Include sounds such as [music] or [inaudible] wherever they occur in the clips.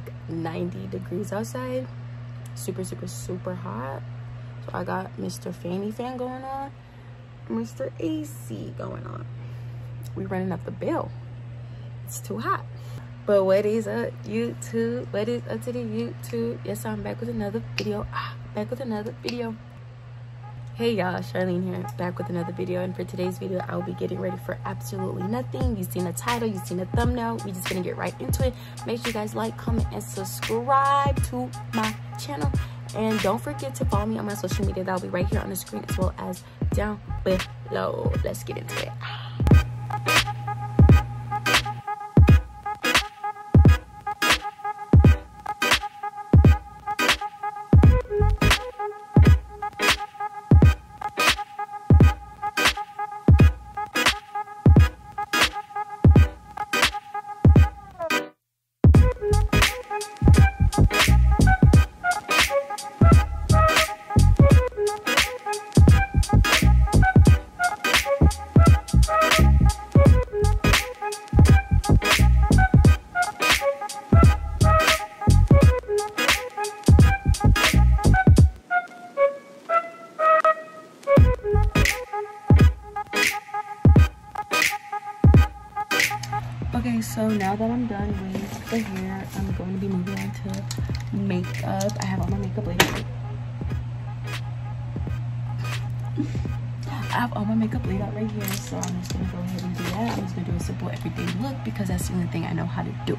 like 90 degrees outside. Super super super hot. So i got mr fanny fan going on mr ac going on. We running up the bill. It's too hot. But what is up youtube? What is up to the youtube? Yes i'm back with another video. Ah, back with another video hey y'all. Charlene here back with another video. And for today's video i will be getting ready for absolutely nothing. You've seen the title you've seen the thumbnail. We just gonna get right into it. Make sure you guys like comment and subscribe to my channel. And don't forget to follow me on my social media. That'll be right here on the screen as well as down below. Let's get into it so now that i'm done with the hair i'm going to be moving on to makeup i have all my makeup laid out I have all my makeup laid out right here, so I'm just gonna go ahead and do that. I'm just gonna do a simple everyday look because that's the only thing I know how to do.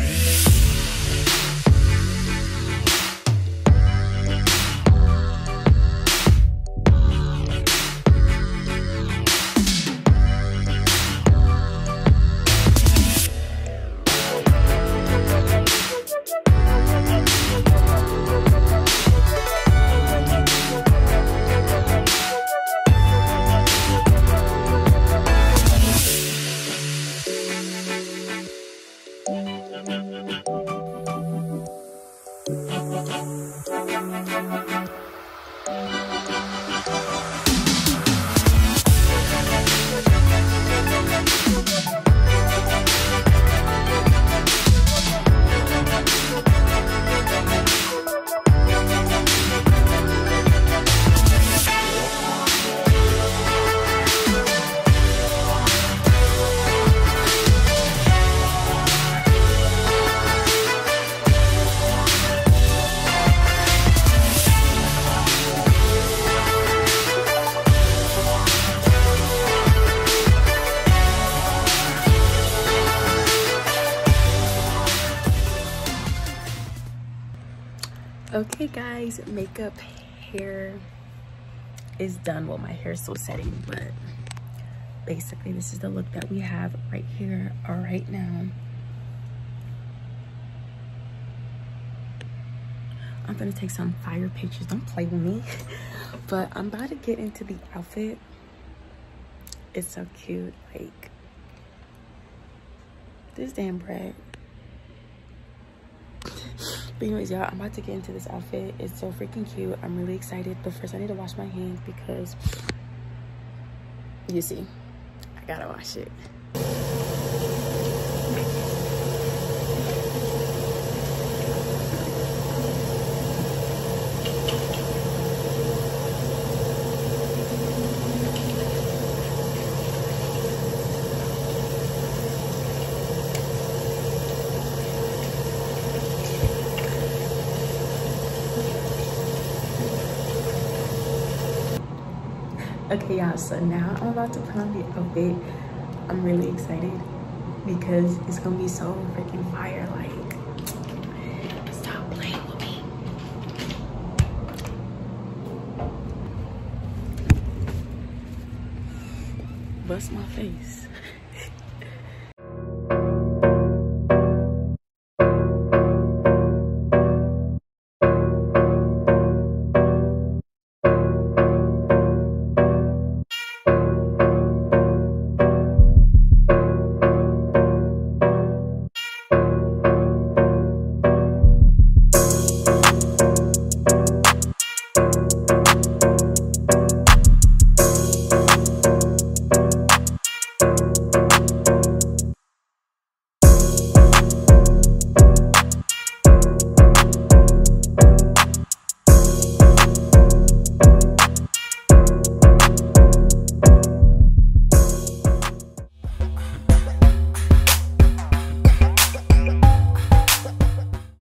okay guys makeup hair is done. Well my hair is still setting but basically this is the look that we have right here all right now. I'm gonna take some fire pictures. Don't play with me. [laughs] But i'm about to get into the outfit. It's so cute like this damn bread but anyways, y'all, I'm about to get into this outfit. It's so freaking cute. I'm really excited. But first, I need to wash my hands because you see, I gotta wash it. Okay, y'all, so now I'm about to put on the outfit. I'm really excited because it's gonna be so freaking fire. Like, stop playing with me. Bust my face.